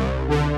Bye.